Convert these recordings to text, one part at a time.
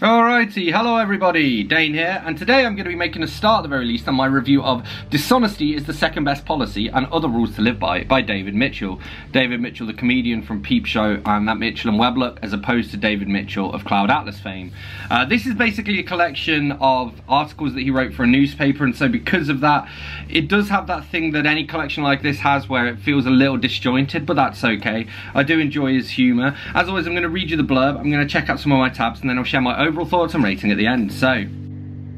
Alrighty, hello everybody, Dane here, and today I'm going to be making a start at the very least on my review of Dishonesty is the Second Best Policy and Other Rules to Live By by David Mitchell. David Mitchell, the comedian from Peep Show and That Mitchell and Webb Look, as opposed to David Mitchell of Cloud Atlas fame. Uh, this is basically a collection of articles that he wrote for a newspaper, and so because of that, it does have that thing that any collection like this has where it feels a little disjointed, but that's okay. I do enjoy his humour. As always, I'm going to read you the blurb, I'm going to check out some of my tabs, and then I'll share my overall thoughts and rating at the end. So,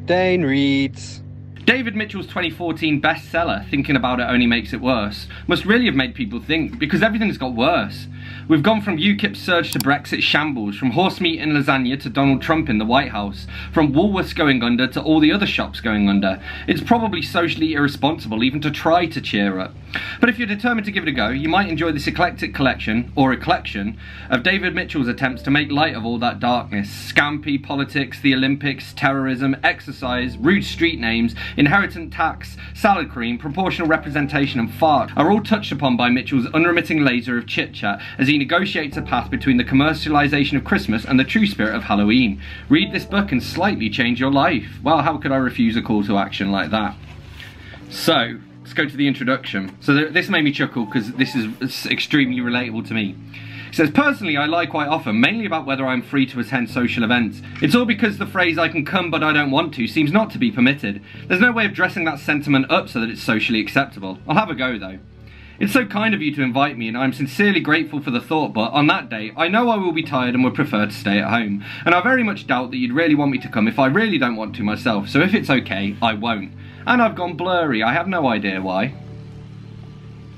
Dane reads. David Mitchell's 2014 bestseller, Thinking About It Only Makes It Worse, must really have made people think, because everything's got worse. We've gone from UKIP's surge to Brexit shambles, from horse meat in lasagna to Donald Trump in the White House, from Woolworths going under to all the other shops going under. It's probably socially irresponsible even to try to cheer up. But if you're determined to give it a go, you might enjoy this eclectic collection, or a collection, of David Mitchell's attempts to make light of all that darkness. Scampy politics, the Olympics, terrorism, exercise, rude street names, inheritance tax, salad cream, proportional representation and fart are all touched upon by Mitchell's unremitting laser of chit-chat as he negotiates a path between the commercialisation of Christmas and the true spirit of Halloween. Read this book and slightly change your life. Well, how could I refuse a call to action like that? So, let's go to the introduction. So th this made me chuckle because this is extremely relatable to me. He says, personally, I lie quite often, mainly about whether I'm free to attend social events. It's all because the phrase I can come but I don't want to seems not to be permitted. There's no way of dressing that sentiment up so that it's socially acceptable. I'll have a go though. It's so kind of you to invite me and I'm sincerely grateful for the thought but on that day I know I will be tired and would prefer to stay at home. And I very much doubt that you'd really want me to come if I really don't want to myself so if it's okay I won't. And I've gone blurry, I have no idea why.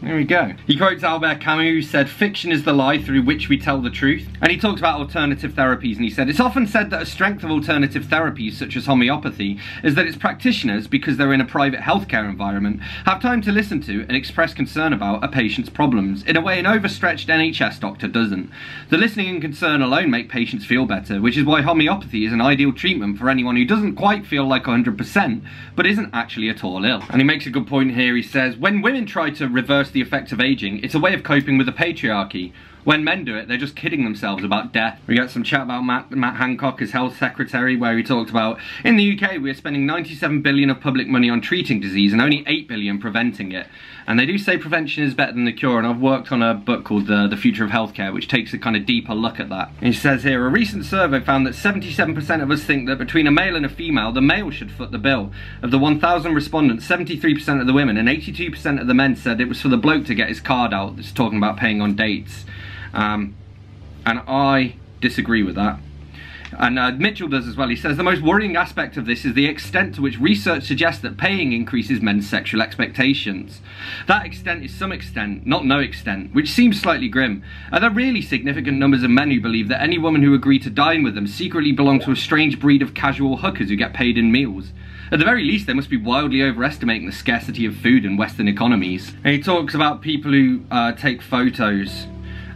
There we go. He quotes Albert Camus who said, fiction is the lie through which we tell the truth. And he talks about alternative therapies and he said, it's often said that a strength of alternative therapies such as homeopathy is that its practitioners, because they're in a private healthcare environment, have time to listen to and express concern about a patient's problems in a way an overstretched NHS doctor doesn't. The listening and concern alone make patients feel better, which is why homeopathy is an ideal treatment for anyone who doesn't quite feel like 100% but isn't actually at all ill. And he makes a good point here, he says, when women try to reverse the effects of aging, it's a way of coping with the patriarchy. When men do it, they're just kidding themselves about death. We got some chat about Matt, Matt Hancock as health secretary, where he talked about, in the UK, we're spending 97 billion of public money on treating disease and only 8 billion preventing it. And they do say prevention is better than the cure, and I've worked on a book called The, the Future of Healthcare, which takes a kind of deeper look at that. And he says here, a recent survey found that 77% of us think that between a male and a female, the male should foot the bill. Of the 1,000 respondents, 73% of the women and 82% of the men said it was for the bloke to get his card out that's talking about paying on dates. Um, and I disagree with that. And uh, Mitchell does as well. He says the most worrying aspect of this is the extent to which research suggests that paying increases men's sexual expectations. That extent is some extent, not no extent, which seems slightly grim. Are there really significant numbers of men who believe that any woman who agreed to dine with them secretly belongs to a strange breed of casual hookers who get paid in meals? At the very least, they must be wildly overestimating the scarcity of food in Western economies. And he talks about people who uh, take photos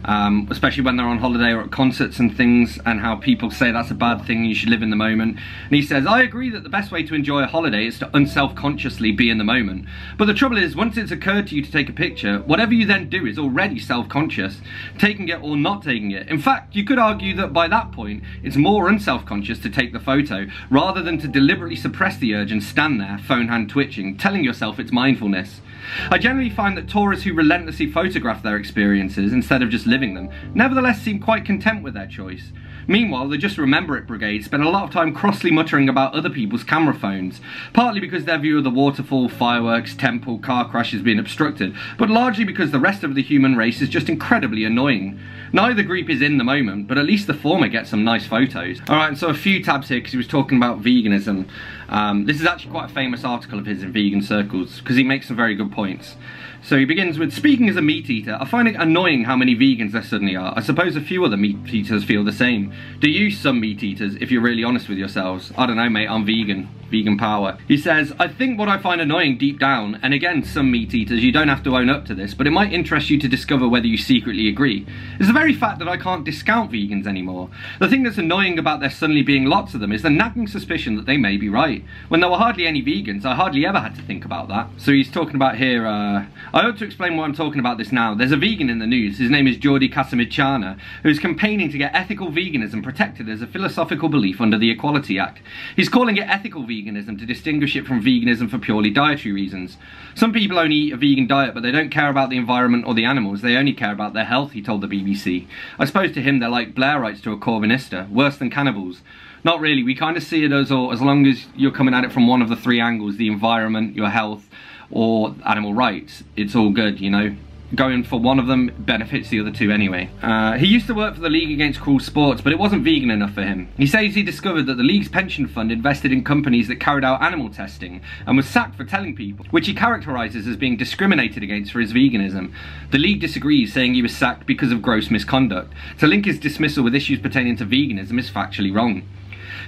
um, especially when they're on holiday or at concerts and things, and how people say that's a bad thing, you should live in the moment. And he says, I agree that the best way to enjoy a holiday is to unself-consciously be in the moment. But the trouble is, once it's occurred to you to take a picture, whatever you then do is already self-conscious, taking it or not taking it. In fact, you could argue that by that point, it's more unself-conscious to take the photo, rather than to deliberately suppress the urge and stand there, phone hand twitching, telling yourself it's mindfulness. I generally find that tourists who relentlessly photograph their experiences instead of just living them nevertheless seem quite content with their choice. Meanwhile, the Just Remember It Brigade spend a lot of time crossly muttering about other people's camera phones, partly because their view of the waterfall, fireworks, temple, car crash has been obstructed, but largely because the rest of the human race is just incredibly annoying. Neither group is in the moment, but at least the former gets some nice photos. Alright, so a few tabs here because he was talking about veganism. Um, this is actually quite a famous article of his in vegan circles because he makes some very good points. So he begins with, speaking as a meat eater, I find it annoying how many vegans there suddenly are. I suppose a few other meat eaters feel the same. Do you, some meat eaters, if you're really honest with yourselves? I don't know mate, I'm vegan vegan power. He says, I think what I find annoying deep down, and again, some meat eaters, you don't have to own up to this, but it might interest you to discover whether you secretly agree, is the very fact that I can't discount vegans anymore. The thing that's annoying about there suddenly being lots of them is the nagging suspicion that they may be right. When there were hardly any vegans, I hardly ever had to think about that. So he's talking about here, uh, I ought to explain why I'm talking about this now. There's a vegan in the news, his name is Jordi Casamitjana, who's campaigning to get ethical veganism protected as a philosophical belief under the Equality Act. He's calling it ethical veganism to distinguish it from veganism for purely dietary reasons. Some people only eat a vegan diet, but they don't care about the environment or the animals, they only care about their health, he told the BBC. I suppose to him they're like Blairites to a Corbynista, worse than cannibals. Not really, we kind of see it as, as long as you're coming at it from one of the three angles, the environment, your health, or animal rights, it's all good, you know. Going for one of them benefits the other two anyway. Uh, he used to work for the League Against Cruel Sports, but it wasn't vegan enough for him. He says he discovered that the League's pension fund invested in companies that carried out animal testing and was sacked for telling people, which he characterises as being discriminated against for his veganism. The League disagrees, saying he was sacked because of gross misconduct. To link his dismissal with issues pertaining to veganism is factually wrong.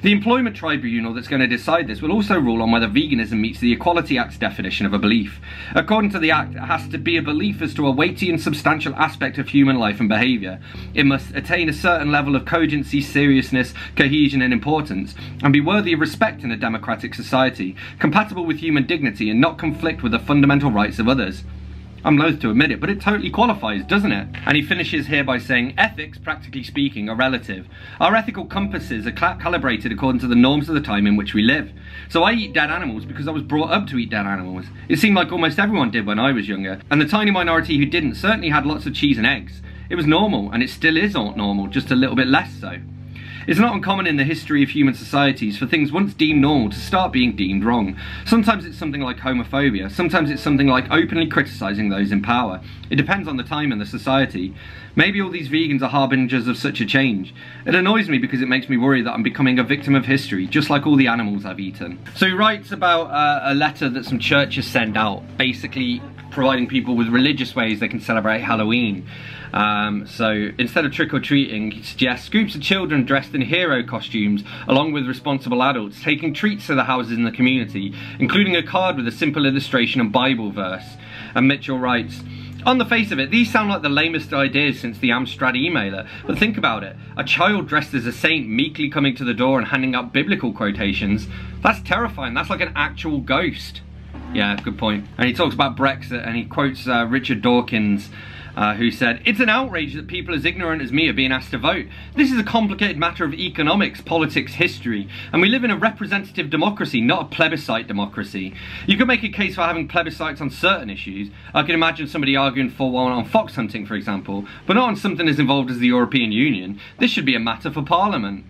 The Employment Tribunal that's going to decide this will also rule on whether veganism meets the Equality Act's definition of a belief. According to the Act, it has to be a belief as to a weighty and substantial aspect of human life and behaviour. It must attain a certain level of cogency, seriousness, cohesion, and importance, and be worthy of respect in a democratic society, compatible with human dignity, and not conflict with the fundamental rights of others. I'm loath to admit it, but it totally qualifies, doesn't it? And he finishes here by saying, ethics, practically speaking, are relative. Our ethical compasses are calibrated according to the norms of the time in which we live. So I eat dead animals because I was brought up to eat dead animals. It seemed like almost everyone did when I was younger, and the tiny minority who didn't certainly had lots of cheese and eggs. It was normal, and it still is normal, just a little bit less so. It's not uncommon in the history of human societies for things once deemed normal to start being deemed wrong. Sometimes it's something like homophobia, sometimes it's something like openly criticising those in power. It depends on the time and the society. Maybe all these vegans are harbingers of such a change. It annoys me because it makes me worry that I'm becoming a victim of history, just like all the animals I've eaten. So he writes about uh, a letter that some churches send out, basically providing people with religious ways they can celebrate Halloween. Um, so instead of trick-or-treating, he suggests groups of children dressed in hero costumes, along with responsible adults, taking treats to the houses in the community, including a card with a simple illustration and Bible verse. And Mitchell writes, on the face of it, these sound like the lamest ideas since the Amstrad emailer, but think about it. A child dressed as a saint meekly coming to the door and handing out biblical quotations, that's terrifying, that's like an actual ghost. Yeah, good point. And he talks about Brexit and he quotes uh, Richard Dawkins uh, who said, It's an outrage that people as ignorant as me are being asked to vote. This is a complicated matter of economics, politics, history, and we live in a representative democracy, not a plebiscite democracy. You could make a case for having plebiscites on certain issues. I can imagine somebody arguing for one on fox hunting, for example, but not on something as involved as the European Union. This should be a matter for Parliament.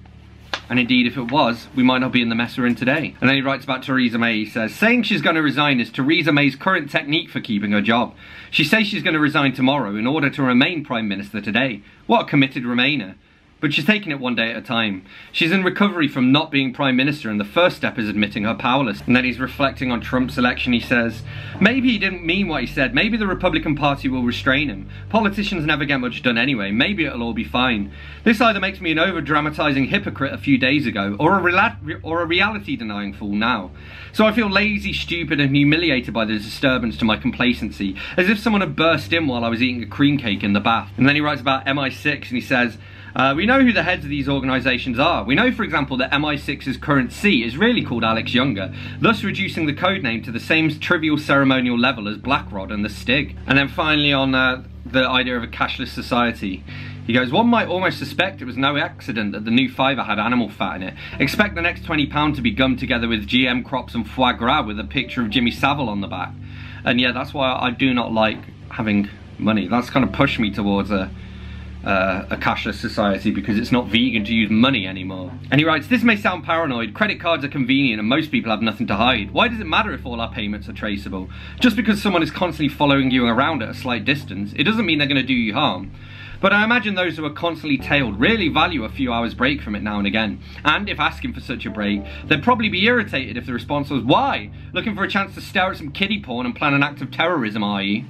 And indeed, if it was, we might not be in the mess we're in today. And then he writes about Theresa May. He says, saying she's going to resign is Theresa May's current technique for keeping her job. She says she's going to resign tomorrow in order to remain Prime Minister today. What a committed Remainer but she's taking it one day at a time. She's in recovery from not being Prime Minister, and the first step is admitting her powerless. And then he's reflecting on Trump's election. He says, Maybe he didn't mean what he said. Maybe the Republican Party will restrain him. Politicians never get much done anyway. Maybe it'll all be fine. This either makes me an over dramatizing hypocrite a few days ago, or a, or a reality denying fool now. So I feel lazy, stupid, and humiliated by the disturbance to my complacency, as if someone had burst in while I was eating a cream cake in the bath. And then he writes about MI6 and he says, uh, we know who the heads of these organisations are. We know, for example, that MI6's current C is really called Alex Younger, thus reducing the code name to the same trivial ceremonial level as Blackrod and the Stig. And then finally on uh, the idea of a cashless society. He goes, one might almost suspect it was no accident that the new fiver had animal fat in it. Expect the next £20 to be gummed together with GM crops and foie gras with a picture of Jimmy Savile on the back. And yeah, that's why I do not like having money. That's kind of pushed me towards a uh, a cashless society because it's not vegan to use money anymore. And he writes, this may sound paranoid, credit cards are convenient and most people have nothing to hide. Why does it matter if all our payments are traceable? Just because someone is constantly following you around at a slight distance, it doesn't mean they're going to do you harm. But I imagine those who are constantly tailed really value a few hours break from it now and again. And if asking for such a break, they'd probably be irritated if the response was, why? Looking for a chance to stare at some kiddie porn and plan an act of terrorism, are you?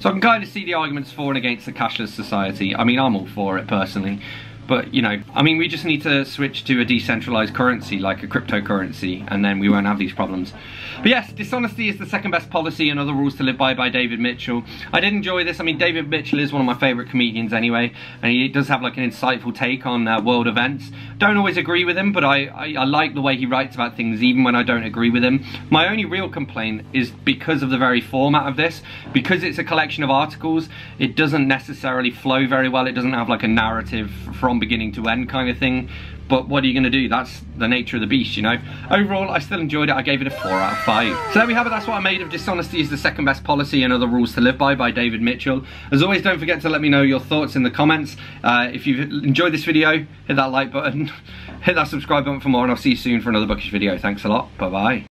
So I can kind of see the arguments for and against the cashless society. I mean, I'm all for it personally. But, you know, I mean, we just need to switch to a decentralized currency, like a cryptocurrency, and then we won't have these problems. But yes, dishonesty is the second best policy and other rules to live by by David Mitchell. I did enjoy this. I mean, David Mitchell is one of my favorite comedians anyway, and he does have like an insightful take on uh, world events. Don't always agree with him, but I, I, I like the way he writes about things even when I don't agree with him. My only real complaint is because of the very format of this. Because it's a collection of articles, it doesn't necessarily flow very well. It doesn't have like a narrative from beginning to end kind of thing. But what are you going to do? That's the nature of the beast, you know? Overall, I still enjoyed it. I gave it a 4 out of 5. So there we have it. That's what I made of Dishonesty is the second best policy and other rules to live by by David Mitchell. As always, don't forget to let me know your thoughts in the comments. Uh, if you've enjoyed this video, hit that like button, hit that subscribe button for more, and I'll see you soon for another bookish video. Thanks a lot. Bye-bye.